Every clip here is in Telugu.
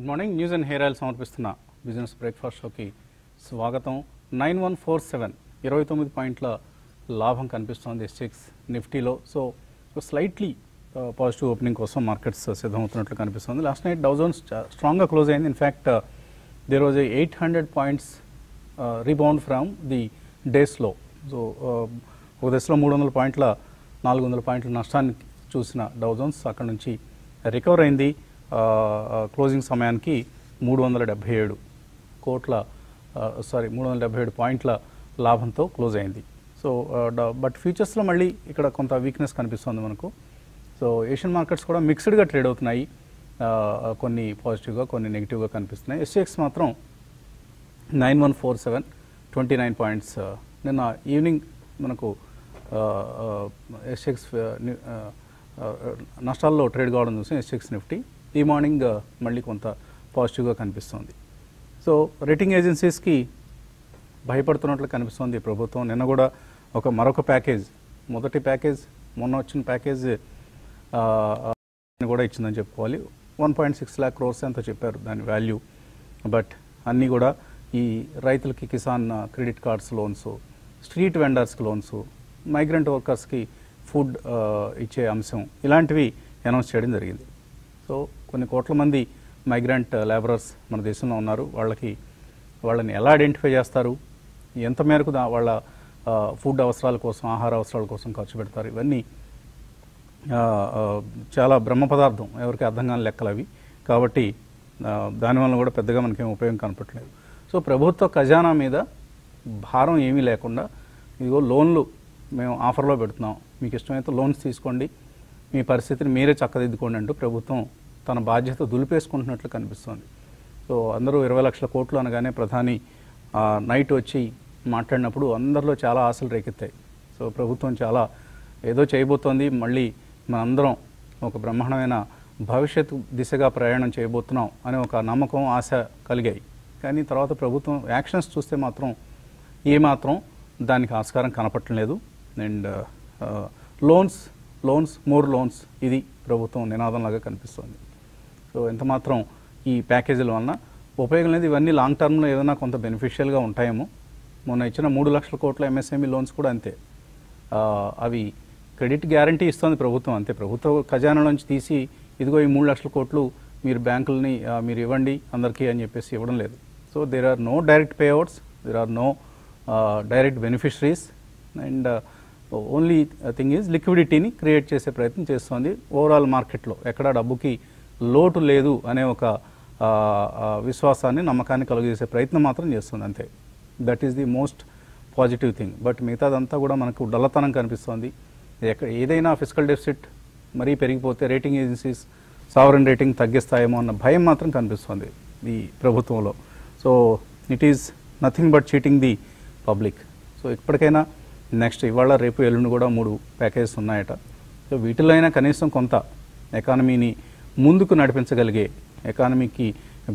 Good morning. News and hair oil సమర్పిస్తున్న బిజినెస్ బ్రేక్ఫాస్ట్ షోకి స్వాగతం. నైన్ వన్ ఫోర్ సెవెన్ ఇరవై తొమ్మిది పాయింట్ల లాభం కనిపిస్తోంది సిక్స్ నిఫ్టీలో. సో స్లైట్లీ పాజిటివ్ ఓపెనింగ్ కోసం మార్కెట్స్ సిద్ధమవుతున్నట్లు కనిపిస్తుంది. లాస్ట్ నైట్ డౌజోన్స్ స్ట్రాంగ్గా క్లోజ్ అయింది. In fact uh, there was eight hundred points uh, rebound from the డేస్లో సో uh, ఒక దశలో మూడు వందల పాయింట్ల నాలుగు వందల పాయింట్ల నష్టాన్ని చూసిన డౌజోన్స్ అక్కడ నుంచి రికవర్ అయింది. క్లోజింగ్ సమయానికి మూడు వందల డెబ్బై ఏడు కోట్ల సారీ మూడు వందల డెబ్బై ఏడు పాయింట్ల లాభంతో క్లోజ్ అయింది. సో బట్ ఫ్యూచర్స్లో మళ్ళీ ఇక్కడ కొంత వీక్నెస్ కనిపిస్తుంది మనకు. సో ఏషియన్ మార్కెట్స్ కూడా మిక్స్డ్గా ట్రేడ్ అవుతున్నాయి. కొన్ని పాజిటివ్గా కొన్ని నెగిటివ్గా కనిపిస్తున్నాయి. ఎస్ఎక్స్ మాత్రం nine one four seven twenty nine points నిన్న ఈవినింగ్ మనకు ఎస్ఎక్స్ నష్టాల్లో ట్రేడ్ కావడం చూసి ఎస్ఎక్స్ నిఫ్టీ ఈ మార్నింగ్ మళ్ళీ కొంత పాజిటివ్గా కనిపిస్తుంది. సో రేటింగ్ ఏజెన్సీస్కి భయపడుతున్నట్లు కనిపిస్తుంది ప్రభుత్వం. నిన్న కూడా ఒక మరొక ప్యాకేజ్ మొదటి ప్యాకేజ్ మొన్న వచ్చిన ప్యాకేజ్ కూడా ఇచ్చిందని చెప్పుకోవాలి. One point six lakh crores ఎంతో చెప్పారు దాని వాల్యూ. బట్ అన్నీ కూడా ఈ రైతులకి Kisan credit cards loans street వెండర్స్కి loans migrant వర్కర్స్కి ఫుడ్ ఇచ్చే అంశం ఇలాంటివి అనౌన్స్ చేయడం జరిగింది. సో కొన్ని కోట్ల మంది మైగ్రెంట్ లేబరర్స్ మన దేశంలో ఉన్నారు. వాళ్ళకి వాళ్ళని ఎలా ఐడెంటిఫై చేస్తారు? ఎంత మేరకు వాళ్ళ ఫుడ్ అవసరాల కోసం ఆహార అవసరాల కోసం ఖర్చు పెడతారు? ఇవన్నీ చాలా బ్రహ్మ పదార్థం. ఎవరికి అర్థం కాని లెక్కలు అవి. కాబట్టి దానివల్ల కూడా పెద్దగా మనకేం ఉపయోగం కనపట్లేదు సో ప్రభుత్వ ఖజానా మీద భారం ఏమీ లేకుండా ఇదిగో లోన్లు మేము ఆఫర్లో పెడుతున్నాం. మీకు ఇష్టమైతే లోన్స్ తీసుకోండి. మీ పరిస్థితిని మీరే చక్కదిద్దుకోండి అంటూ ప్రభుత్వం తన బాధ్యత దులిపేసుకుంటున్నట్లు కనిపిస్తోంది. సో అందరూ ఇరవై లక్షల కోట్లు అనగానే ప్రధాని నైట్ వచ్చి మాట్లాడినప్పుడు అందరిలో చాలా ఆశలు రేకెత్తాయి. సో ప్రభుత్వం చాలా ఏదో చేయబోతోంది మళ్ళీ మనందరం ఒక బ్రహ్మాండమైన భవిష్యత్తు దిశగా ప్రయాణం చేయబోతున్నాం అనే ఒక నమ్మకం ఆశ కలిగాయి. కానీ తర్వాత ప్రభుత్వం యాక్షన్స్ చూస్తే మాత్రం ఏమాత్రం దానికి ఆస్కారం కనపట్టలేదు and loans loans more loans ఇది ప్రభుత్వం నినాదంలాగా కనిపిస్తోంది. సో ఎంత మాత్రం ఈ ప్యాకేజీల వలన ఉపయోగం లేదు. ఇవన్నీ లాంగ్ టర్మ్లో ఏదైనా కొంత బెనిఫిషియల్గా ఉంటాయేమో. మొన్న ఇచ్చిన మూడు లక్షల కోట్ల ఎంఎస్ఎంఈ లోన్స్ కూడా అంతే. అవి క్రెడిట్ గ్యారంటీ ఇస్తుంది ప్రభుత్వం అంతే. ప్రభుత్వ ఖజానా నుంచి తీసి ఇదిగో ఈ మూడు లక్షల కోట్లు మీరు బ్యాంకులని మీరు ఇవ్వండి అందరికీ అని చెప్పేసి ఇవ్వడం లేదు. So there are no direct payouts there are no direct beneficiaries and only thing is లిక్విడిటీని క్రియేట్ చేసే ప్రయత్నం చేస్తోంది. ఓవరాల్ మార్కెట్లో ఎక్కడ డబ్బుకి లోటు లేదు అనే ఒక విశ్వాసాన్ని నమ్మకాన్ని కలుగజేసే ప్రయత్నం మాత్రం చేస్తుంది అంతే. That is the most positive thing but మిగతాదంతా కూడా మనకు డల్లతనం కనిపిస్తోంది. ఎక్కడ ఏదైనా ఫిజికల్ డెఫిసిట్ మరీ పెరిగిపోతే రేటింగ్ ఏజెన్సీస్ సావరన్ రేటింగ్ తగ్గిస్తాయేమో అన్న భయం మాత్రం కనిపిస్తోంది ఈ ప్రభుత్వంలో. So it is nothing but cheating the public so ఇప్పటికైనా నెక్స్ట్ ఇవాళ రేపు ఎల్లుండి కూడా మూడు ప్యాకేజెస్ ఉన్నాయట. సో వీటిలో అయినా కనీసం కొంత ఎకానమీని ముందుకు నడిపించగలిగే ఎకానమీకి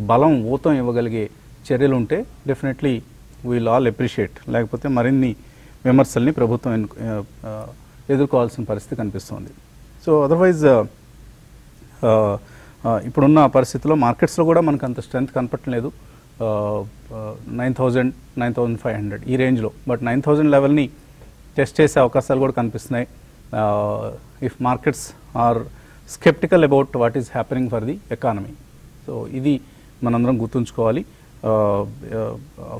బలం ఊతం ఇవ్వగలిగే చర్యలు ఉంటే డెఫినెట్లీ వీల్ ఆల్ అప్రిషియేట్ లేకపోతే మరిన్ని విమర్శల్ని ప్రభుత్వం ఎదుర్కోవాల్సిన పరిస్థితి కనిపిస్తోంది. సో అదర్వైజ్ ఇప్పుడున్న పరిస్థితిలో మార్కెట్స్లో కూడా మనకు అంత స్ట్రెంత్ కనపట్టలేదు nine thousand nine thousand five hundred ఈ రేంజ్లో. బట్ నైన్ థౌజండ్ లెవెల్ని టెస్ట్ చేసే అవకాశాలు కూడా కనిపిస్తున్నాయి. If markets are sceptical about what is happening for the economy so ఇది మనందరం గుర్తుంచుకోవాలి.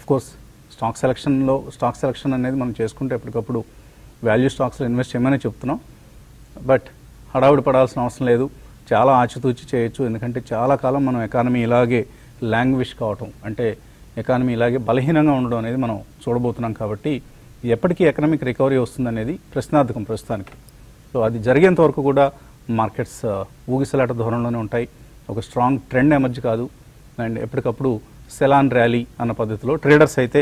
కోర్స్ స్టాక్ సెలక్షన్లో స్టాక్ సెలక్షన్ అనేది మనం చేసుకుంటే ఎప్పటికప్పుడు వాల్యూ స్టాక్స్లో ఇన్వెస్ట్ చేయమని చెప్తున్నాం. బట్ హడావుడి పడాల్సిన అవసరం లేదు. చాలా ఆచితూచి చేయొచ్చు. ఎందుకంటే చాలా కాలం మనం ఎకానమీ ఇలాగే లాంగ్విష్ కావటం అంటే ఎకానమీ ఇలాగే బలహీనంగా ఉండడం అనేది మనం చూడబోతున్నాం కాబట్టి ఎప్పటికీ ఎకనామిక్ రికవరీ వస్తుందనేది ప్రశ్నార్థకం ప్రస్తుతానికి. సో అది జరిగేంత వరకు కూడా మార్కెట్స్ ఊగిసలాట ధోరణిలోనే ఉంటాయి. ఒక స్ట్రాంగ్ ట్రెండ్ ఎమర్జ్ కాదు. అండ్ ఎప్పటికప్పుడు సెలాన్ ర్యాలీ అన్న పద్ధతిలో ట్రేడర్స్ అయితే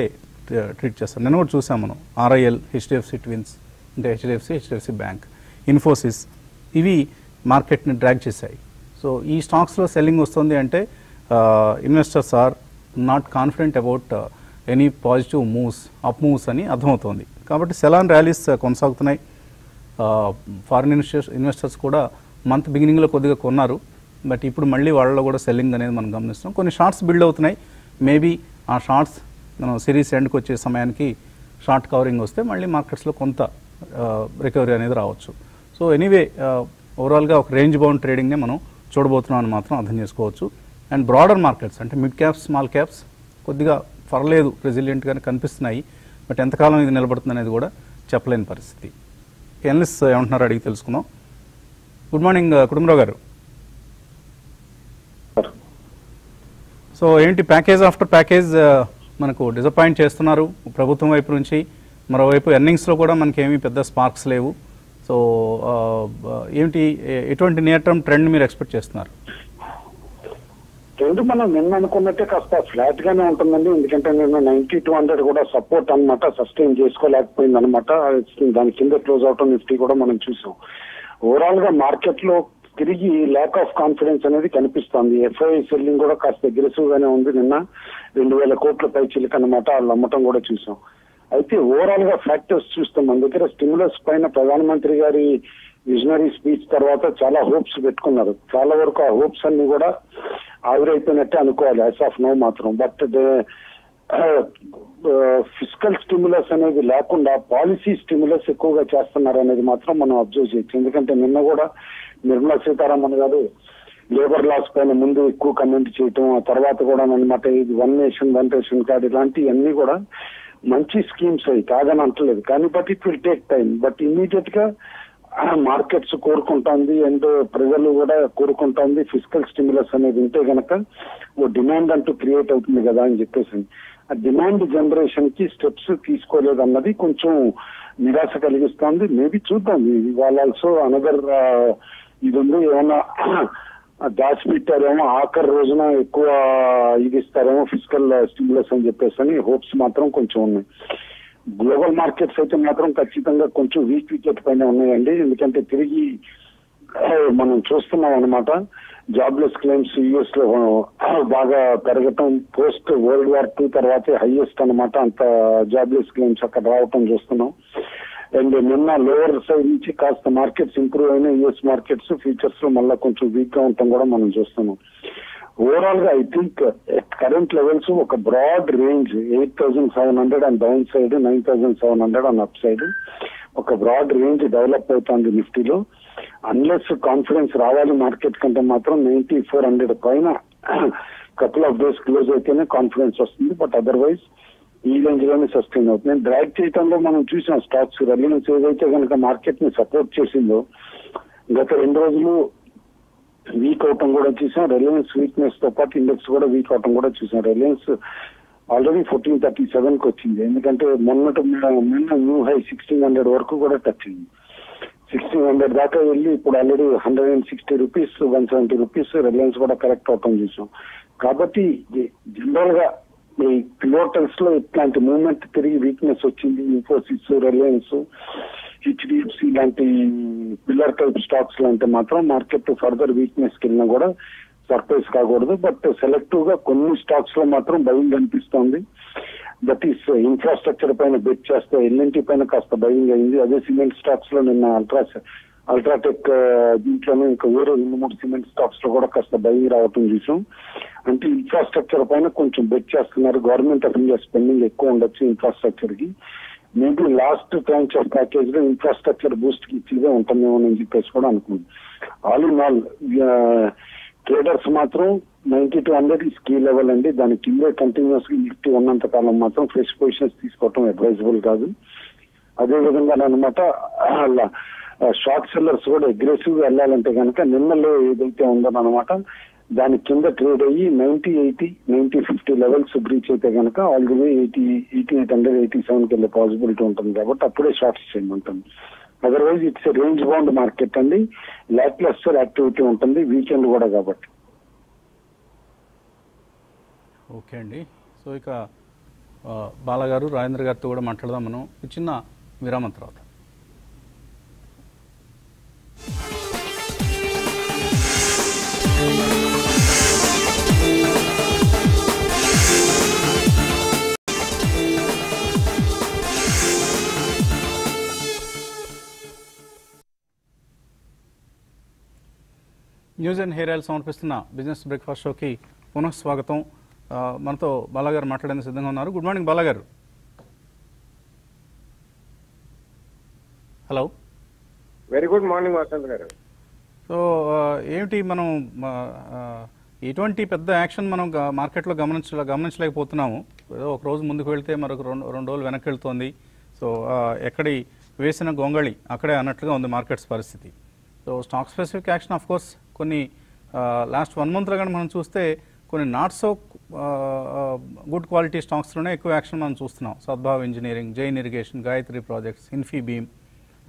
ట్రీట్ చేస్తారు. నేను కూడా చూసాం మనం. ఆర్ఐఎల్ హెచ్డిఎఫ్సి ట్విన్స్ అంటే హెచ్డిఎఫ్సి హెచ్డిఎఫ్సి బ్యాంక్ ఇన్ఫోసిస్ ఇవి మార్కెట్ని డ్రాగ్ చేశాయి. సో ఈ స్టాక్స్లో సెల్లింగ్ వస్తుంది అంటే investors are not confident about any positive moves up moves అని అర్థమవుతోంది. కాబట్టి సెలాన్ ర్యాలీస్ కొనసాగుతున్నాయి. ఫారిన్ ఇన్వెస్టర్స్ ఇన్వెస్టర్స్ కూడా మంత్ బిగినింగ్లో కొద్దిగా కొన్నారు. బట్ ఇప్పుడు మళ్ళీ వాళ్ళలో కూడా సెల్లింగ్ అనేది మనం గమనిస్తాం కొన్ని షార్ట్స్ బిల్డ్ అవుతున్నాయి. మేబీ ఆ షార్ట్స్ మనం సిరీస్ ఎండ్కి వచ్చే సమయానికి షార్ట్ కవరింగ్ వస్తే మళ్ళీ మార్కెట్స్లో కొంత రికవరీ అనేది రావచ్చు. సో ఎనీవే ఓవరాల్గా ఒక రేంజ్ బౌండ్ ట్రేడింగ్నే మనం చూడబోతున్నాం అని మాత్రం అర్థం చేసుకోవచ్చు. అండ్ బ్రాడర్ మార్కెట్స్ అంటే మిడ్ క్యాప్స్ స్మాల్ క్యాప్స్ కొద్దిగా పర్లేదు రెసిలియంట్గానే కనిపిస్తున్నాయి. బట్ ఎంతకాలం ఇది నిలబడుతుంది అనేది కూడా చెప్పలేని పరిస్థితి. ఎనలిస్ట్ ఏమంటున్నారో అడిగి తెలుసుకుందాం. గుడ్ మార్నింగ్ కుటుంబరావు గారు. సో ఏంటి ప్యాకేజ్ ఆఫ్టర్ ప్యాకేజ్ మనకు డిసప్పాయింట్ చేస్తున్నారు ప్రభుత్వం వైపు నుంచి. మరోవైపు ఎర్నింగ్స్లో కూడా మనకి ఏమీ పెద్ద స్పార్క్స్ లేవు. సో ఏంటి ఎ- ఎటువంటి నియర్ టర్మ్ ట్రెండ్ మీరు ఎక్స్పెక్ట్ చేస్తున్నారు? రెండు మనం నిన్న అనుకున్నట్టే కాస్త ఫ్లాట్ గానే ఉంటుందండి. ఎందుకంటే నిన్న నైన్టీ టూ హండ్రెడ్ కూడా సపోర్ట్ అన్నమాట సస్టైన్ చేసుకోలేకపోయింది అనమాట దాని కింద క్లోజ్ అవటం నిఫ్టీ కూడా మనం చూసాం. ఓవరాల్గా మార్కెట్లో తిరిగి ల్యాక్ ఆఫ్ కాన్ఫిడెన్స్ అనేది కనిపిస్తోంది. ఎఫ్ఐ సెల్లింగ్ కూడా కాస్త అగ్రెసివ్ గానే ఉంది నిన్న. రెండు వేల కోట్ల పై చిలుక అనమాట వాళ్ళు అమ్మటం కూడా చూసాం. అయితే ఓవరాల్గా ఫ్యాక్టర్స్ చూస్తాం మన దగ్గర స్టిమ్యులస్ పైన ప్రధానమంత్రి గారి విజనరీ స్పీచ్ తర్వాత చాలా హోప్స్ పెట్టుకున్నారు. చాలా వరకు ఆ హోప్స్ అన్ని కూడా ఆవిరైపోయినట్టే అనుకోవాలి యాజ్ ఆఫ్ నో మాత్రం. బట్ ఫిజికల్ స్టిమ్యులస్ అనేది లేకుండా పాలసీ స్టిమ్యులస్ ఎక్కువగా చేస్తున్నారు అనేది మాత్రం మనం అబ్జర్వ్ చేయొచ్చు. ఎందుకంటే నిన్న కూడా నిర్మలా సీతారామన్ గారు లేబర్ లాస్ పైన ముందు ఎక్కువ కమెంట్ చేయటం ఆ తర్వాత కూడా అనమాట ఇది one nation one ration card ఇలాంటివన్నీ కూడా మంచి స్కీమ్స్ అవి కాదని అంటలేదు కానీ but it will take time but ఇమీడియట్గా మార్కెట్స్ కోరుకుంటుంది అండ్ ప్రజలు కూడా కోరుకుంటుంది ఫిజికల్ స్టిమ్యులస్ అనేది ఉంటే గనక ఓ డిమాండ్ అంటూ క్రియేట్ అవుతుంది కదా అని చెప్పేసి. ఆ డిమాండ్ జనరేషన్కి స్టెప్స్ తీసుకోలేదు అన్నది కొంచెం నిరాశ కలిగిస్తుంది. మేబీ చూద్దాం. ఇవాళ ఆల్సో అనదర్ ఇది ఉంది. ఏమన్నా దాచిపెట్టారేమో ఆఖరి రోజున ఎక్కువ ఇది ఇస్తారేమో ఫిజికల్ స్టిమ్యులస్ అని చెప్పేసి అని హోప్స్ మాత్రం కొంచెం ఉన్నాయి. గ్లోబల్ మార్కెట్స్ అయితే మాత్రం ఖచ్చితంగా కొంచెం వీక్ వికెట్ పైన ఉన్నాయండి. ఎందుకంటే తిరిగి మనం చూస్తున్నాం అనమాట జాబ్లెస్ క్లెయిమ్స్ యుఎస్లో బాగా పెరగటం పోస్ట్ వరల్డ్ వార్ టూ తర్వాతే హైయెస్ట్ అనమాట అంత జాబ్లెస్ క్లెయిమ్స్ అక్కడ రావటం చూస్తున్నాం. అండ్ నిన్న లోవర్ సైడ్ నుంచి కాస్త మార్కెట్స్ ఇంప్రూవ్ అయిన యుఎస్ మార్కెట్స్ ఫ్యూచర్స్లో మళ్ళీ కొంచెం వీక్గా ఉండటం కూడా మనం చూస్తున్నాం. ఓవరాల్గా ఐ థింక్ కరెంట్ లెవెల్స్ ఒక broad range eight thousand seven hundred and down side nine thousand seven hundred and up side ఒక బ్రాడ్ రేంజ్ డెవలప్ అవుతుంది నిఫ్టీలో అన్లెస్ కాన్ఫిడెన్స్ రావాలి మార్కెట్ కంటే మాత్రం నైన్టీ ఫోర్ హండ్రెడ్ పైన కపుల్ ఆఫ్ డేస్ క్లోజ్ అయితేనే కాన్ఫిడెన్స్ వస్తుంది. బట్ అదర్వైజ్ ఈ రేంజ్లోనే సస్టైన్ అవుతుంది. నేను డ్రాగ్ చేయడంలో మనం చూసిన స్టాక్స్ రిలయన్స్ ఏదైతే కనుక మార్కెట్ని సపోర్ట్ చేసిందో గత రెండు రోజులు వీక్ అవటం కూడా చూసాం. రిలయన్స్ వీక్నెస్తో పాటు ఇండెక్స్ కూడా వీక్ అవటం కూడా చూసాం. రిలయన్స్ ఆల్రెడీ ఫోర్టీన్ థర్టీ సెవెన్కి వచ్చింది. ఎందుకంటే మొన్నటి నిన్న న్యూ హై సిక్స్టీన్ హండ్రెడ్ వరకు కూడా టచ్ అయింది. సిక్స్టీన్ హండ్రెడ్ దాకా వెళ్ళి ఇప్పుడు already hundred and sixty rupees one seventy rupees Reliance కూడా కరెక్ట్ అవటం చూసాం. కాబట్టి జనరల్గా ఈ పిలోటల్స్లో ఇట్లాంటి మూవ్మెంట్ తిరిగి వీక్నెస్ వచ్చింది. ఇన్ఫోసిస్ రిలయన్స్ హెచ్డిఎఫ్సి లాంటి పిల్లర్ టైప్ స్టాక్స్ లాంటి మాత్రం మార్కెట్ ఫర్దర్ వీక్నెస్ కింద కూడా సర్ప్రైజ్ కాకూడదు. బట్ సెలెక్టివ్గా కొన్ని స్టాక్స్లో మాత్రం భయం కనిపిస్తోంది దట్ ఈస్ ఇన్ఫ్రాస్ట్రక్చర్ పైన బెట్ చేస్తే ఎల్ఎన్టీ పైన కాస్త భయం అయింది. అదే సిమెంట్ స్టాక్స్లో నిన్న అల్ట్రా అల్ట్రాటెక్ uh, దీంట్లోనే ఇంకా వేరే రెండు మూడు సిమెంట్ స్టాక్స్లో కూడా కాస్త భయం రావటం చూసాం. అంటే ఇన్ఫ్రాస్ట్రక్చర్ పైన కొంచెం బెట్ చేస్తున్నారు. గవర్నమెంట్ ఆఫ్ ఇండియా స్పెండింగ్ ఎక్కువ ఉండొచ్చు ఇన్ఫ్రాస్ట్రక్చర్కి. మేబీ లాస్ట్ ట్రాంచ్ ఆఫ్ ప్యాకేజ్లో ఇన్ఫ్రాస్ట్రక్చర్ బూస్ట్కి ఇచ్చిదే ఉంటుందేమో అని చెప్పేసి కూడా అనుకుంది ఆల్ ఇన్ ఆల్ ట్రేడర్స్ మాత్రం నైన్టీ టూ హండ్రెడ్ ఈ స్కీ లెవెల్ అండి. దాని కింద కంటిన్యూస్గా ఉన్నంత కాలం మాత్రం ఫ్రెష్ పొజిషన్స్ తీసుకోవటం అడ్వైజబుల్ కాదు. అదే విధంగా అనమాట షార్ట్ సెల్లర్స్ కూడా అగ్రెసివ్గా వెళ్ళాలంటే కనుక నిన్నలో ఏదైతే ఉందో అనమాట దాని కింద ట్రేడ్ అయ్యి ninety eighty ninety fifty levels breach అయితే కనుక all the way eighty eighty eight hundred eighty సెవెన్కి వెళ్ళే పాసిబిలిటీ ఉంటుంది కాబట్టి అప్పుడే shorts చేయమంటుంది otherwise it's range bound market అండి. ల్యాక్ లెస్టర్ యాక్టివిటీ ఉంటుంది. వీకెండ్ కూడా కాబట్టి. ఓకే అండి. సో ఇక బాలగారు రాజేంద్ర గారితో కూడా మాట్లాడదాం మనం. ఈ చిన్న విరామం తర్వాత. న్యూస్ అండ్ హెయిర్ ఆయిల్ సమర్పిస్తున్న బిజినెస్ బ్రేక్ఫాస్ట్ షోకి పునః స్వాగతం. మనతో బాలాగారు మాట్లాడేందుకు సిద్ధంగా ఉన్నారు. Good morning బాలాగారు. Hello. Very good morning Vasanth గారు. సో ఏమిటి మనం ఎటువంటి పెద్ద యాక్షన్ మనం మార్కెట్లో గమనించ గమనించలేకపోతున్నాము. ఏదో ఒక రోజు ముందుకు వెళ్తే మరొక రెండు రెండు రోజులు వెనక్కి వెళ్తోంది. సో ఎక్కడి వేసిన గొంగళి అక్కడే అన్నట్లుగా ఉంది మార్కెట్స్ పరిస్థితి. So stock specific action of course కొన్ని లాస్ట్ వన్ మంత్లో కానీ మనం చూస్తే కొన్ని నాట్ సో గుడ్ క్వాలిటీ స్టాక్స్లోనే ఎక్కువ యాక్షన్ మనం చూస్తున్నాం. Sadbhav Engineering Jain Irrigation Gayatri Projects Infibeam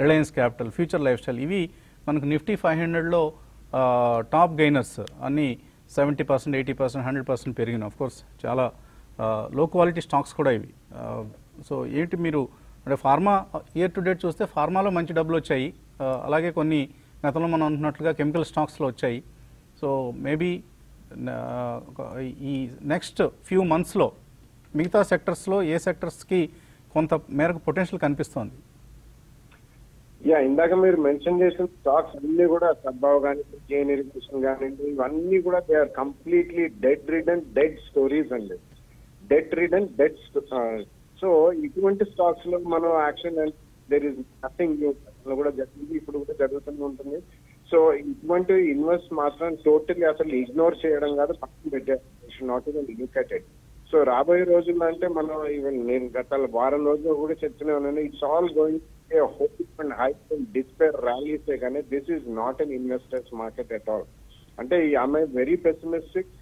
Reliance Capital Future Lifestyle. ఇవి మనకు నిఫ్టీ ఫైవ్ హండ్రెడ్లో టాప్ గెయినర్స్ అన్ని seventy percent eighty percent hundred percent పెరిగినాయి. ఆఫ్ కోర్స్ చాలా లో క్వాలిటీ స్టాక్స్ కూడా ఇవి. సో ఏంటి మీరు అంటే ఫార్మా ఇయర్ టు డేట్ చూస్తే ఫార్మాలో మంచి డబ్బులు వచ్చాయి. అలాగే కొన్ని గతంలో మనం అంటున్నట్లుగా కెమికల్ స్టాక్స్లో వచ్చాయి. సో మేబీ ఈ నెక్స్ట్ ఫ్యూ మంత్స్లో మిగతా సెక్టర్స్లో ఏ సెక్టర్స్కి కొంత మేరకు పొటెన్షియల్ కనిపిస్తోంది? యా ఇందాక మీరు మెన్షన్ చేసిన స్టాక్స్ అన్ని కూడా సబ్బావ్ కానీ జైన్ ఇరిగేషన్ కానివ్వండి ఇవన్నీ కూడా they are completely dead ridden dead stories అండి. డెడ్ రిడన్ డెడ్ సో ఇటువంటి స్టాక్స్లో మనం action there is nothing new కూడా జరిగింది ఇప్పుడు కూడా జరుగుతూనే ఉంటుంది. సో ఇటువంటి ఇన్వెస్ట్ మాత్రం టోటల్లీ అసలు ఇగ్నోర్ చేయడం కాదు పక్కన పెట్టారు not even look at it so రాబోయే రోజుల్లో అంటే మనం ఈవెన్ నేను గత వారం రోజులు కూడా చెప్తూనే ఉన్నాను it's all going hope and high despair ర్యాలీసే కానీ this is not an investors market at all అంటే ఈ అమ్మాయి very pessimistic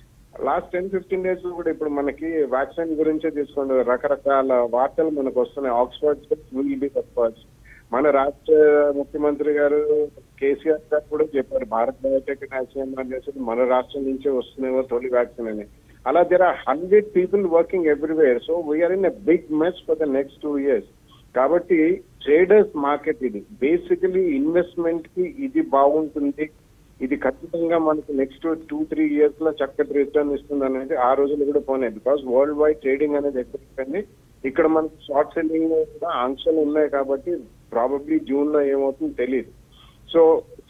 last ten fifteen days కూడా ఇప్పుడు మనకి వ్యాక్సిన్ గురించే తీసుకోండి రకరకాల వార్తలు మనకు వస్తున్నాయి. Oxford will be the first మన రాష్ట్ర ముఖ్యమంత్రి గారు కేసీఆర్ గారు కూడా చెప్పారు భారత్ బయోటెక్ ఐసీఎంఆర్ చేసేది మన రాష్ట్రం నుంచే వస్తున్నాయో తొలి వ్యాక్సిన్ అని. అలా there are hundred people working everywhere so we're in a big mess for the next two years కాబట్టి ట్రేడర్స్ మార్కెట్ ఇది. బేసికలీ ఇన్వెస్ట్మెంట్కి ఇది బాగుంటుంది. ఇది ఖచ్చితంగా మనకి నెక్స్ట్ టూ త్రీ ఇయర్స్లో చక్కటి రిటర్న్ ఇస్తుంది అనేది ఆ రోజులు కూడా పోనే. బికాస్ వరల్డ్ వైడ్ ట్రేడింగ్ అనేది ఎక్కువ ఇక్కడ మనకి షార్ట్ సెల్లింగ్ కూడా ఆంక్షలు ఉన్నాయి కాబట్టి ప్రాబబ్లీ జూన్లో ఏమవుతుందో తెలియదు సో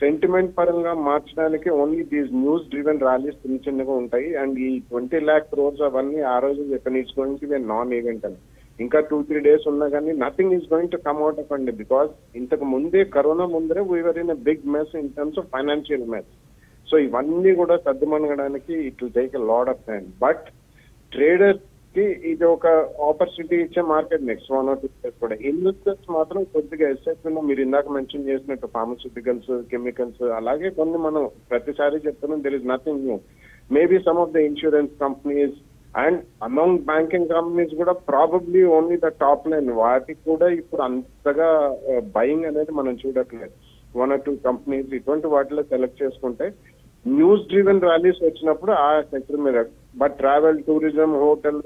సెంటిమెంట్ పరంగా మార్చడానికి only these news driven rallies చిన్న చిన్నగా ఉంటాయి. అండ్ ఈ ట్వంటీ ల్యాక్ క్రోర్స్ అవన్నీ ఆ రోజు ఎక్కడ నుంచి నాన్ ఈవెంట్ అని. ఇంకా టూ త్రీ డేస్ ఉన్నా కానీ nothing is going to come out of అండి బికాస్ ఇంతకు ముందే కరోనా ముందరే we're in big mess in terms of financial mess so ఇవన్నీ కూడా సర్దుమనగడానికి it will take a lot of time but traders కి ఇది ఒక ఆపర్చునిటీ ఇచ్చే market next one or two years కూడా. ఇన్వెస్టర్స్ మాత్రం కొద్దిగా ఎస్ఎస్ మీరు ఇందాక మెన్షన్ చేసినట్టు ఫార్మస్యూటికల్స్ కెమికల్స్ అలాగే కొన్ని మనం ప్రతిసారి చెప్తున్నాం there is nothing new maybe some of the insurance companies and amount banking companies కూడా probably only the top line వాటికి కూడా ఇప్పుడు అంతగా uh, బయింగ్ అనేది మనం చూడట్లేదు. వన్ ఆర్ టూ కంపెనీస్ ఇటువంటి వాటిలో సెలెక్ట్ చేసుకుంటే న్యూస్ డ్రివెన్ ర్యాలీస్ వచ్చినప్పుడు ఆ సెక్టర్ మీద but travel tourism hotel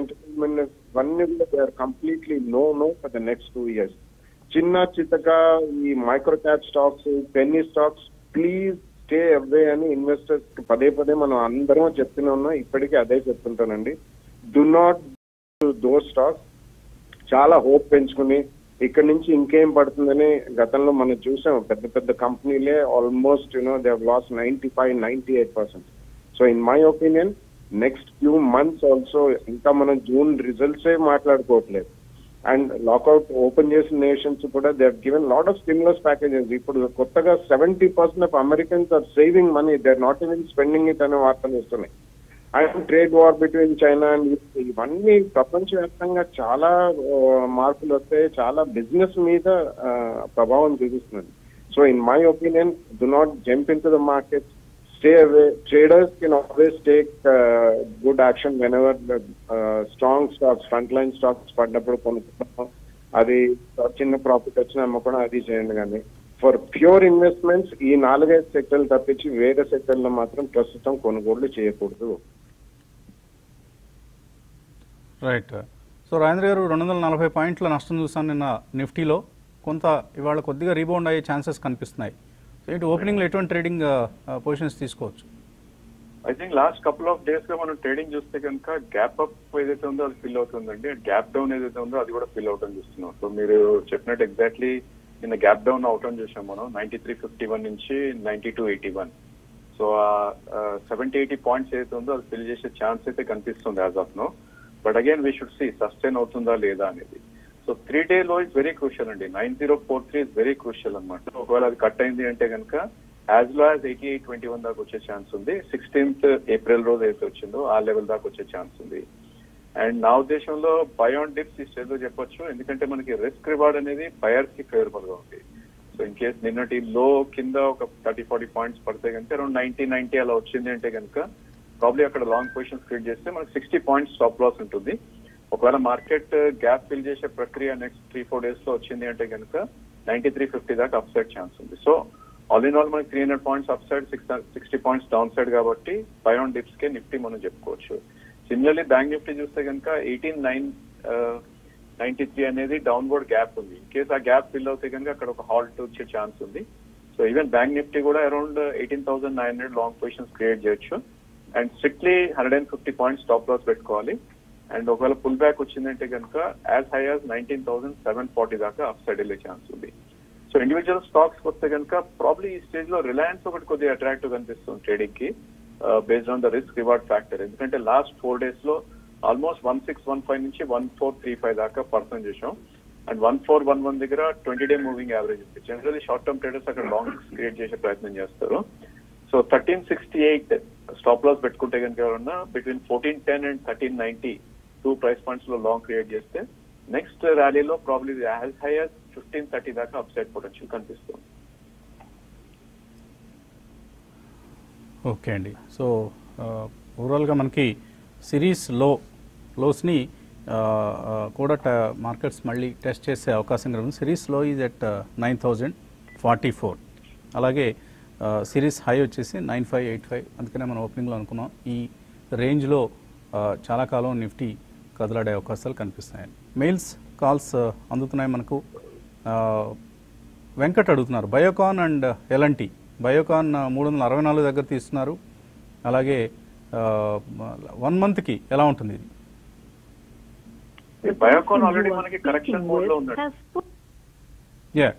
entertainment ఇవన్నీ కూడా they are completely no no for the next two years చిన్న చితక ఈ micro cap stocks penny stocks please stay away అని ఇన్వెస్టర్స్ పదే పదే మనం అందరం చెప్తూనే ఉన్నాం. ఇప్పటికీ అదే చెప్తుంటానండి. డు నాట్ దో స్టాక్స్ చాలా హోప్ పెంచుకుని ఇక్కడ నుంచి ఇంకేం పడుతుందని గతంలో మనం చూసాం. పెద్ద పెద్ద కంపెనీలే almost you know they loss ninety five ninety eight percent so in my opinion next few months also ఇంకా మనం జూన్ రిజల్ట్స్ ఏ మాట్లాడుకోవట్లేదు. అండ్ లాకౌట్ ఓపెన్ చేసిన నేషన్స్ కూడా they given lot of stimulus packages ఇప్పుడు కొత్తగా seventy percent of Americans are saving money they are not even spending it అనే వార్తలు వస్తున్నాయి. And trade war between China and ఇవన్నీ ప్రపంచవ్యాప్తంగా చాలా మార్పులు వస్తాయి చాలా బిజినెస్ మీద ప్రభావం చూపిస్తుంది. So in my opinion do not jump into the stay away. Traders can always take take good action whenever strong stocks front line stocks పడినప్పుడు కొనుక్కోవడం అది చిన్న ప్రాఫిట్ వచ్చినా అమ్మకుండా అది చేయండి కానీ. ఫర్ ప్యూర్ ఇన్వెస్ట్మెంట్స్ ఈ నాలుగైదు సెక్టర్లు తప్పించి వేరే సెక్టర్లో మాత్రం ప్రస్తుతం కొనుగోళ్ళు చేయకూడదు. రైట్ సో రాజేంద్ర గారు రెండు వందల నలభై పాయింట్ల నష్టం చూసాను నిన్న నిఫ్టీలో. కొంత ఇవాళ కొద్దిగా రీబౌండ్ అయ్యే ఛాన్సెస్ కనిపిస్తున్నాయి. ఏంటి ఓపెనింగ్లో ఎటువంటి ట్రేడింగ్ పొజిషన్స్ తీసుకోవచ్చు? I think last couple of డేస్గా మనం ట్రేడింగ్ చూస్తే కనుక గ్యాప్ అప్ ఏదైతే ఉందో అది ఫిల్ అవుతుందండి. గ్యాప్ డౌన్ ఏదైతే ఉందో అది కూడా ఫిల్ అవటం చూస్తున్నాం. సో మీరు చెప్పినట్టు ఎగ్జాక్ట్లీ నిన్న గ్యాప్ డౌన్ అవటం చూసాం మనం. నైన్టీ త్రీ ఫిఫ్టీ వన్ నుంచి ninety two eighty one so seventy eighty points ఏదైతే ఉందో అది ఫిల్ చేసే ఛాన్స్ అయితే కనిపిస్తుంది as of now but again we should see sustain అవుతుందా లేదా అనేది. So three day low is very crucial అండి. Nine zero four three is very crucial అనమాట ఒకవేళ అది కట్ అయింది అంటే కనుక యాజ్లో as eighty eight twenty one దాకా వచ్చే ఛాన్స్ ఉంది. సిక్స్టీన్త్ ఏప్రిల్ రోజు అయితే వచ్చిందో ఆ లెవెల్ దాకా వచ్చే ఛాన్స్ ఉంది. అండ్ నా ఉద్దేశంలో బయాన్ డిప్స్ ఈ స్టేజ్లో చెప్పొచ్చు. ఎందుకంటే మనకి రిస్క్ రివార్డ్ అనేది బయర్స్కి ఫేవరబుల్గా ఉంది. సో ఇన్ కేస్ నిన్నటి లో కింద ఒక థర్టీ ఫార్టీ పాయింట్స్ పడితే కనుక అరౌండ్ నైన్టీ నైన్టీ అలా వచ్చింది అంటే కనుక ప్రాబ్లీ అక్కడ లాంగ్ పొజిషన్ క్రియేట్ చేస్తే మనకి సిక్స్టీ పాయింట్స్ స్టాప్ లాస్ ఉంటుంది. ఒకవేళ మార్కెట్ గ్యాప్ ఫిల్ చేసే ప్రక్రియ నెక్స్ట్ త్రీ ఫోర్ డేస్లో వచ్చింది అంటే కనుక నైన్టీ త్రీ ఫిఫ్టీ దాకా అప్సైడ్ ఛాన్స్ ఉంది. సో ఆల్ ఇన్ ఆల్ మనకి three hundred points upside six sixty points down side కాబట్టి బయోన్ డిప్స్ కే నిఫ్టీ మనం చెప్పుకోవచ్చు. సిమిలర్లీ బ్యాంక్ నిఫ్టీ చూస్తే కనుక ఎయిటీన్ నైన్ నైన్టీ త్రీ అనేది డౌన్వర్డ్ గ్యాప్ ఉంది. ఇన్ కేస్ ఆ గ్యాప్ ఫిల్ అవుతే కనుక అక్కడ ఒక హాల్ట్ వచ్చే ఛాన్స్ ఉంది. సో ఈవెన్ బ్యాంక్ నిఫ్టీ కూడా around eighteen thousand nine hundred long positions create చేయొచ్చు. And strictly hundred and fifty points top loss పెట్టుకోవాలి. అండ్ ఒకవేళ పుల్ బ్యాక్ వచ్చిందంటే కనుక as high as nineteen thousand seven forty దాకా అప్ సైడ్ వెళ్ళే ఛాన్స్ ఉంది. సో ఇండివిజువల్ స్టాక్స్ వస్తే కనుక ప్రాబ్లీ ఈ స్టేజ్లో రిలయన్స్ ఒకటి కొద్దిగా అట్రాక్టివ్ కనిపిస్తుంది ట్రేడింగ్కి based on the risk reward factor ఎందుకంటే లాస్ట్ ఫోర్ డేస్లో almost one six one five నుంచి వన్ ఫోర్ త్రీ ఫైవ్ దాకా పర్సన్ చేసాం and one four one one దగ్గర ట్వంటీ డే మూవింగ్ యావరేజ్ ఉంది. జనరల్లీ షార్ట్ టర్మ్ ట్రేడర్స్ అక్కడ లాంగ్ క్రియేట్ చేసే ప్రయత్నం చేస్తారు. So thirteen sixty eight stop loss పెట్టుకుంటే కనుక ఎవరన్నా between fourteen ten and thirteen ninety two price పాయింట్స్లో long create చేస్తే నెక్స్ట్ ర్యాలీలో probably as high as fifteen thirty దాకా అప్సైడ్ పొటెన్షియల్ కనిపిస్తుంది. ఓకే అండి. సో ఓవరాల్గా uh, మనకి సిరీస్లో లోస్ని uh, uh, కూడా మార్కెట్స్ మళ్ళీ టెస్ట్ చేసే అవకాశం ఉంది సిరీస్లో is at nine thousand forty four అలాగే సిరీస్ హై వచ్చేసి నైన్ ఫైవ్ ఎయిట్ ఫైవ్ అందుకనే మనం ఓపెనింగ్లో అనుకున్నాం. ఈ రేంజ్లో చాలా కాలం నిఫ్టీ కదలాడే అవకాశాలు కనిపిస్తున్నాయి మెయిల్స్ కాల్స్ అందుతున్నాయి మనకు. వెంకట్ అడుగుతున్నారు. బయోకాన్ అండ్ ఎల్ఎన్టీ బయోకాన్ మూడు వందల అరవై నాలుగు దగ్గర తీస్తున్నారు. అలాగే వన్ మంత్కి ఎలా ఉంటుంది ఇది? బయోకాన్ ఆల్రెడీ మనకి కరెక్షన్ మోడ్లో put యా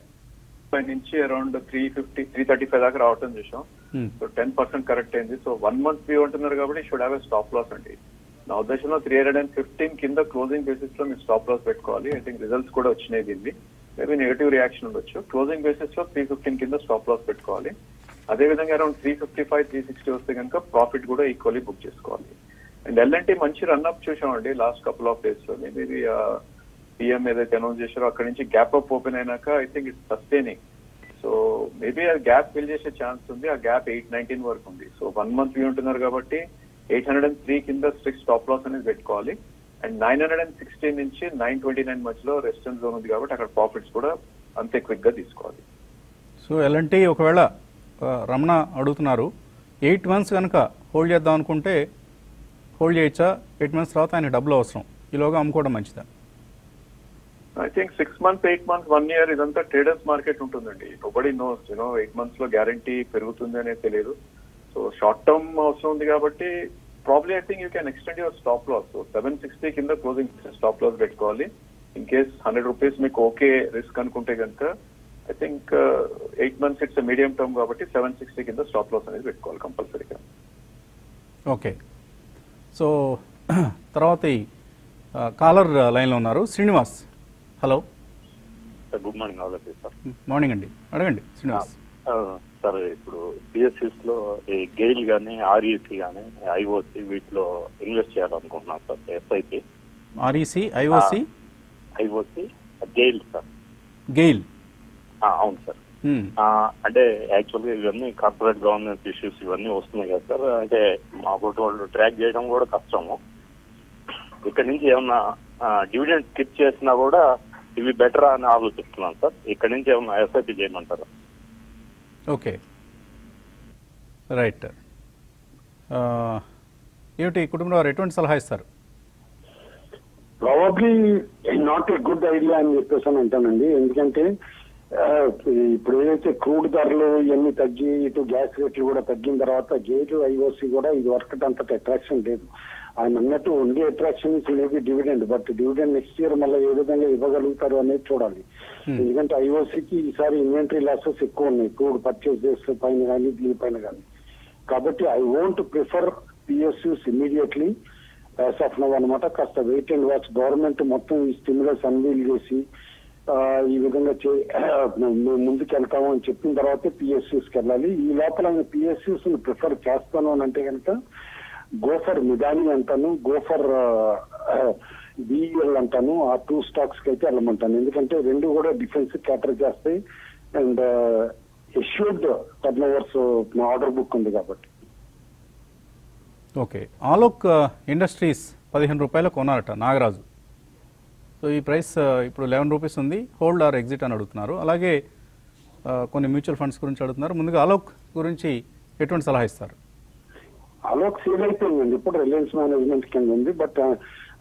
ఫైవ్ నుంచి around three fifty three thirty five దాకా రావటం చూసాం. సో టెన్ పర్సెంట్ కరెక్ట్ అయింది. సో వన్ మంత్ వ్యూ అంటున్నారు కాబట్టి should have a stop loss అండి. నా ఉద్దేశంలో త్రీ హండ్రెడ్ అండ్ ఫిఫ్టీన్ కింద క్లోజింగ్ బేసిస్లో మీరు స్టాప్ లాస్ పెట్టుకోవాలి. ఐ థింక్ రిజల్ట్స్ కూడా వచ్చినాయి దీన్ని. మేబీ నెగిటివ్ రియాక్షన్ ఉండొచ్చు. క్లోజింగ్ బేసిస్లో త్రీ ఫిఫ్టీన్ కింద స్టాప్ లాస్ పెట్టుకోవాలి. అదే విధంగా around three fifty five three sixty వస్తే కనుక ప్రాఫిట్ కూడా ఈక్వల్లీ బుక్ చేసుకోవాలి. అండ్ ఎల్ఎన్టీ మంచి రన్అప్ చూసామండి లాస్ట్ కపుల్ ఆఫ్ డేస్లో మేబీ పిఎం ఏదైతే అనౌన్స్ చేశారో అక్కడ నుంచి గ్యాప్ అప్ ఓపెన్ అయినాక I think it's sustaining so maybe ఆ గ్యాప్ ఫిల్ చేసే ఛాన్స్ ఉంది. ఆ గ్యాప్ ఎయిట్ నైన్టీన్ వరకు ఉంది. సో వన్ మంత్ వ్యూ ఉంటున్నారు కాబట్టి ఎయిట్ హండ్రెడ్ అండ్ త్రీ కింద స్ట్రిక్ట్ స్టాప్ లాస్ అనేది పెట్టుకోవాలి. And nine hundred and sixteen నుంచి నైన్ ట్వంటీ నైన్ మధ్యలో రెసిస్టెన్స్ జోన్ ఉంది కాబట్టి అక్కడ ప్రాఫిట్స్ కూడా అంతే క్విక్గా తీసుకోవాలి. సో ఎల్ఎన్టీ ఒకవేళ రమణ అడుగుతున్నారు ఎయిట్ మంత్స్ కనుక హోల్డ్ చేద్దాం అనుకుంటే హోల్డ్ చేయొచ్చా? ఎయిట్ మంత్స్ తర్వాత ఆయన డబ్బులు అవసరం. ఈలోగా అమ్ముకోవడం మంచిదా? I think six months eight months one year ఇదంతా ట్రేడర్స్ మార్కెట్ ఉంటుందండి. Nobody knows you know eight మంత్స్లో గ్యారంటీ పెరుగుతుంది అనేది తెలియదు. సో షార్ట్ టర్మ్ అవసరం ఉంది కాబట్టి probably I think you can extend your stop loss so seven sixty కింద క్లోజింగ్ స్టాప్ లాస్ పెట్టుకోవాలి. ఇన్ కేస్ హండ్రెడ్ రూపీస్ మీకు ఓకే రిస్క్ అనుకుంటే కనుక I think eight months it's medium term కాబట్టి సెవెన్ సిక్స్టీ కింద స్టాప్ లాస్ అనేది పెట్టుకోవాలి కంపల్సరీగా. ఓకే సో తర్వాత కాలర్ లైన్లో ఉన్నారు. Srinivas. Hello sir good morning morning అండి. అడగండి శ్రీనివాస్. ఆ, సార్ ఇప్పుడు బిఎస్సిస్లో ఈ గెయిల్ కానీ ఆర్ఈసి కానీ ఐఓసి వీటిలో ఇన్వెస్ట్ చేయాలనుకుంటున్నాను sir SIP REC IOC IOC GAIL sir. GAIL అవును సార్. ఆ, అంటే యాక్చువల్గా ఇవన్నీ కార్పొరేట్ గవర్నెన్స్ ఇష్యూస్ ఇవన్నీ వస్తున్నాయి కదా సార్ అంటే మాకు వాళ్ళు ట్రాక్ చేయడం కూడా కష్టము. ఇక్కడ నుంచి ఏమన్నా డివిడెండ్ స్కిప్ చేసినా కూడా ఇవి బెటర్ అని ఆలోచిస్తున్నాను సార్. ఇక్కడ నుంచి ఏమన్నా ఎస్ఐపి చేయమంటారా? ఓకే రైట్ uh, ఏమిటి కుటుంబంలో వారు ఎటువంటి సలహా ఇస్తారు? Probably not a good idea అని చెప్పేసి అని అంటానండి. ఎందుకంటే ఇప్పుడు ఏదైతే క్రూడ్ ధరలు ఇవన్నీ తగ్గి ఇటు గ్యాస్ రేట్లు కూడా తగ్గిన తర్వాత గేటు ఐఓసి కూడా ఇది వర్క్ అంతటి అట్రాక్షన్ లేదు. ఆయన అన్నట్టు only attraction is maybe dividend but dividend next year మళ్ళీ ఏ విధంగా ఇవ్వగలుగుతారు అనేది చూడాలి. ఎందుకంటే ఐఓసికి ఈసారి ఇన్వెంటరీ లాసెస్ ఎక్కువ ఉన్నాయి. క్రూడ్ పర్చేస్ చేసే పైన కానీ దీని పైన కానీ కాబట్టి I won't prefer PSUs immediately as of now అనమాట కాస్త వెయిట్ అండ్ వాచ్ గవర్నమెంట్ మొత్తం ఈ స్టిమ్యులస్ అన్వీల్ చేసి ఈ విధంగా చే మేము ముందుకు వెళ్తాము అని చెప్పిన తర్వాతే పిఎస్యూస్కి వెళ్ళాలి. ఈ లోపల పిఎస్యూస్ ప్రిఫర్ చేస్తాను అని అంటే కనుక గోఫర్ మిదాని అంటాను గోఫర్ బిఈఎల్ అంటాను ఆ టూ స్టాక్స్కి అయితే వెళ్ళమంటాను. ఎందుకంటే రెండు కూడా డిఫెన్స్ క్యాటర్ చేస్తాయి. And assured turnovers order book ఉంది కాబట్టి. ఓకే. ఆలోక్ ఇండస్ట్రీస్ పదిహేను రూపాయలు కొన్నారట నాగరాజు. సో ఈ ప్రైస్ ఇప్పుడు లెవెన్ రూపీస్ ఉంది. హోల్డ్ ఆర్ ఎగ్జిట్ అని అడుగుతున్నారు. అలాగే కొన్ని మ్యూచువల్ ఫండ్స్ గురించి అడుగుతున్నారు. ముందుగా ఆలోక్ గురించి ఎటువంటి సలహా ఇస్తారు? అలోక్ సేల్ అయిపోయిందండి ఇప్పుడు రిలయన్స్ మేనేజ్మెంట్ కింద ఉంది బట్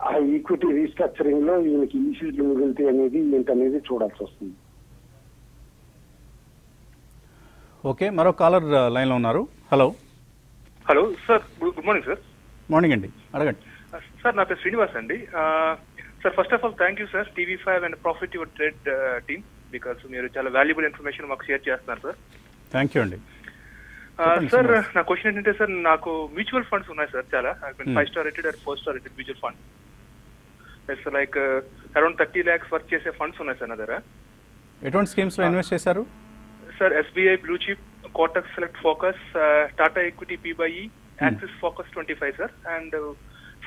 ఆ ఈక్విటీ రీస్ట్రక్చరింగ్లో ఈయనకి ఈసీలు మిగులుతాయి అనేది ఏంటనేది చూడాల్సి వస్తుంది. ఓకే మరో కాలర్ లైన్లో ఉన్నారు. Hello. Hello sir good good morning sir. Morning అండి అడగండి. సార్ నా పేరు శ్రీనివాస్ అండి. Sir first of all thank you sir TV five and profit your trade team because మీరు చాలా వాల్యుబుల్ ఇన్ఫర్మేషన్ మాకు షేర్ చేస్తున్నారు సార్. థ్యాంక్ యూ అండి. సార్. నా క్వశ్చన్ ఏంటంటే సార్ నాకు మ్యూచువల్ ఫండ్స్ ఉన్నాయి సార్ చాలా. Five star rated and four star rated mutual funds like around thirty lakhs work చేసే ఫండ్స్ ఉన్నాయి సార్ నా దగ్గర. ఎటువంటి స్కీమ్స్లో ఇన్వెస్ట్ చేశారు? Sir SBI blue chip Kotak select focus Tata equity P by E Axis focus twenty five sir and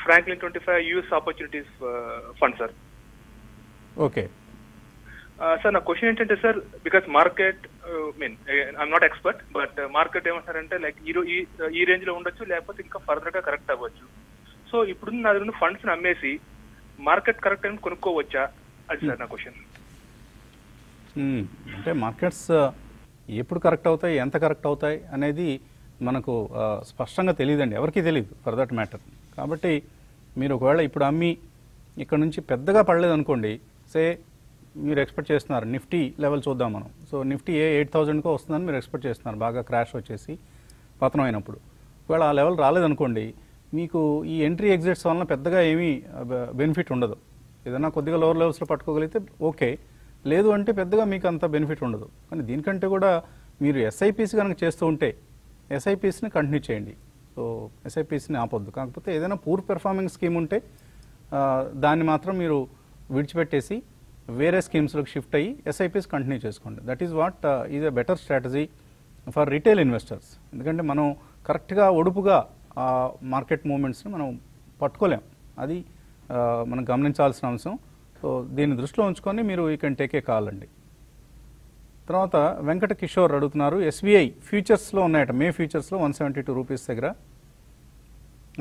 Franklin twenty five US opportunities fund sir okay sir నా క్వశ్చన్ ఏంటంటే sir because market mean I'm not expert but market ఏమంటారంటే లైక్ ఈ ఈ- రేంజ్లో ఉండొచ్చు లేకపోతే ఇంకా ఫర్దర్గా కరెక్ట్ అవ్వచ్చు. సో ఇప్పుడు నా దగ్గర ఫండ్స్ అమ్మేసి మార్కెట్ కరెక్ట్ అని కొనుక్కోవచ్చా? అది సార్ నా క్వశ్చన్ మ్మ్. అంటే మార్కెట్స్ ఆ, ఎప్పుడు కరెక్ట్ అవుతాయి ఎంత కరెక్ట్ అవుతాయి అనేది మనకు ఆ, స్పష్టంగా తెలియదండి. ఎవరికీ తెలియదు ఫర్ దట్ మ్యాటర్ కాబట్టి మీరు ఒకవేళ ఇప్పుడు అమ్మి ఇక్కడ నుంచి పెద్దగా పడలేదు అనుకోండి సే మీరు ఎక్స్పెక్ట్ చేస్తున్నారు. నిఫ్టీ లెవెల్ చూద్దాం మనం. సో నిఫ్టీ ఏ ఎయిట్ థౌజండ్కో వస్తుందని మీరు ఎక్స్పెక్ట్ చేస్తున్నారు. బాగా క్రాష్ వచ్చేసి పతనం అయినప్పుడు ఒకవేళ ఆ లెవెల్ రాలేదనుకోండి మీకు ఈ ఎంట్రీ ఎగ్జిట్స్ వలన పెద్దగా ఏమీ బెనిఫిట్ ఉండదు. ఏదైనా కొద్దిగా లోవర్ లెవెల్స్లో పట్టుకోగలిగితే ఓకే లేదు అంటే పెద్దగా మీకు అంత బెనిఫిట్ ఉండదు. కానీ దీనికంటే కూడా మీరు ఎస్ఐపీస్ కనుక చేస్తూ ఉంటే ఎస్ఐపీస్ని కంటిన్యూ చేయండి. సో ఎస్ఐపీస్ని ఆపొద్దు. కాకపోతే ఏదైనా పూర్ పెర్ఫార్మింగ్ స్కీమ్ ఉంటే దాన్ని మాత్రం మీరు విడిచిపెట్టేసి వేరే స్కీమ్స్లోకి షిఫ్ట్ అయ్యి ఎస్ఐపిస్ కంటిన్యూ చేసుకోండి. That is what is a better strategy for retail investors ఎందుకంటే మనం కరెక్ట్గా ఒడుపుగా ఆ మార్కెట్ మూమెంట్స్ని మనం పట్టుకోలేం. అది మనం గమనించాల్సిన అంశం. సో దీన్ని దృష్టిలో ఉంచుకొని మీరు ఈ కెన్ టేకే కాల్ అండి. తర్వాత వెంకట కిషోర్ అడుగుతున్నారు ఎస్బీఐ ఫ్యూచర్స్లో ఉన్నాయట. మే ఫ్యూచర్స్లో వన్ సెవెంటీ టూ రూపీస్ దగ్గర.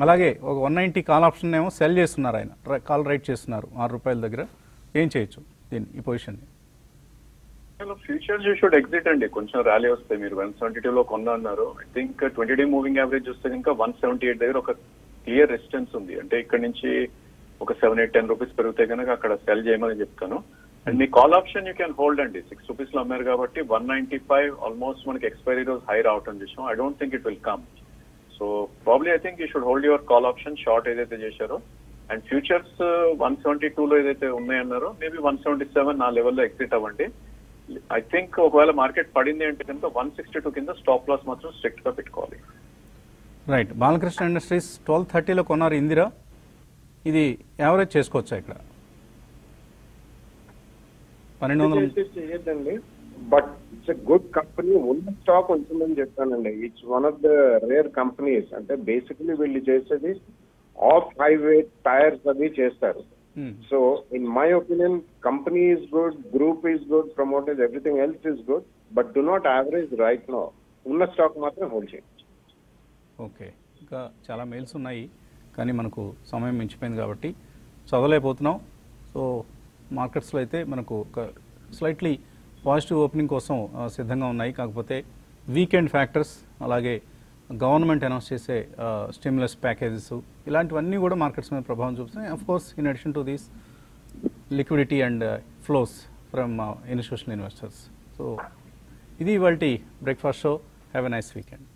అలాగే ఒక వన్ నైంటీ కాల్ ఆప్షన్ ఏమో సెల్ చేస్తున్నారు ఆయన. కాల్ రైట్ చేస్తున్నారు. ఆరు రూపాయల దగ్గర. ఏం చేయొచ్చు? దీన్ని ఈ position futures you should exit అండి. కొంచెం ర్యాలీ వస్తాయి మీరు. వన్ సెవెంటీ టూ లో కొన్నా అన్నారు I think twenty day moving average చూస్తే ఇంకా వన్ సెవెంటీ ఎయిట్ దగ్గర ఒక క్లియర్ రెసిస్టెన్స్ ఉంది. అంటే ఇక్కడ నుంచి ఒక సెవెన్ ఎయిట్ టెన్ రూపీస్ పెరిగితే కనుక అక్కడ సెల్ చేయమని చెప్తాను. And me call option you can hold అండి. సిక్స్ రూపీస్లో అమ్మారు కాబట్టి వన్ నైన్టీ ఫైవ్ ఆల్మోస్ట్ మనకి ఎక్స్పైరీ రోజు హై రావటం చూసాం. I don't think it will come so probably I think you should hold your call option short ఏదైతే చేశారో and futures one seventy two లో ఏదైతే ఉన్నాయన్నారో మేబీ వన్ సెవెంటీ సెవెన్ ఆ లెవెల్లో ఎగ్జిట్ అవ్వండి. ఐ థింక్ ఒకవేళ మార్కెట్ పడింది అంటే కనుక వన్ సిక్స్టీ టూ కింద స్టాప్ లాస్ మాత్రం స్ట్రిక్ట్గా పెట్టుకోవాలి. రైట్ బాలకృష్ణ ఇండస్ట్రీస్ ట్వెల్వ్ థర్టీలో కొన్నారు ఇందిరా. ఇది యావరేజ్ చేసుకోవచ్చా ఇక్కడ? పన్నెండు వందల చేయొద్దండి. But it's a good company ఉన్న స్టాక్ ఉంటుందని చెప్తానండి it's one of the rare companies అంటే బేసికలీ వీళ్ళు చేసేది ఆఫ్ హైవే టైర్స్ అవి చేస్తారు. So in my opinion company is good group is good promoted everything else is good but do not average right no ఉన్న స్టాక్ మాత్రం హోల్డ్ చేయండి. ఓకే ఇంకా చాలా మెయిల్స్ ఉన్నాయి కానీ మనకు సమయం మించిపోయింది కాబట్టి చదవలేకపోతున్నాం. సో మార్కెట్స్లో అయితే మనకు ఒక స్లైట్లీ పాజిటివ్ ఓపెనింగ్ కోసం సిద్ధంగా ఉన్నాయి. కాకపోతే వీకెండ్ ఫ్యాక్టర్స్ అలాగే గవర్నమెంట్ అనౌన్స్ చేసే స్టిమ్యులస్ ప్యాకేజెస్ ఇలాంటివన్నీ కూడా మార్కెట్స్ మీద ప్రభావం చూపుతున్నాయి of course in addition to these liquidity and flows from institutional investors so ఇది ఇవాళ breakfast show have a nice weekend